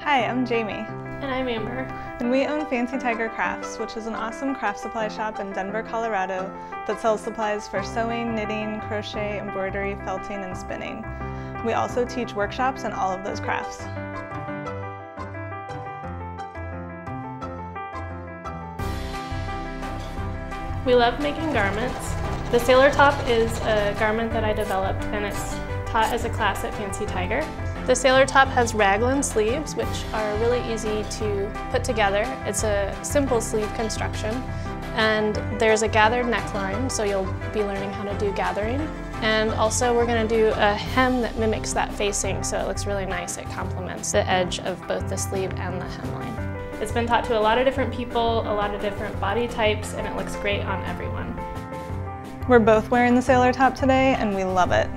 Hi, I'm Jamie. And I'm Amber. And we own Fancy Tiger Crafts, which is an awesome craft supply shop in Denver, Colorado that sells supplies for sewing, knitting, crochet, embroidery, felting, and spinning. We also teach workshops in all of those crafts. We love making garments. The sailor top is a garment that I developed and it's taught as a class at Fancy Tiger. The sailor top has raglan sleeves, which are really easy to put together. It's a simple sleeve construction. And there's a gathered neckline, so you'll be learning how to do gathering. And also we're gonna do a hem that mimics that facing, so it looks really nice. It complements the edge of both the sleeve and the hemline. It's been taught to a lot of different people, a lot of different body types, and it looks great on everyone. We're both wearing the sailor top today and we love it.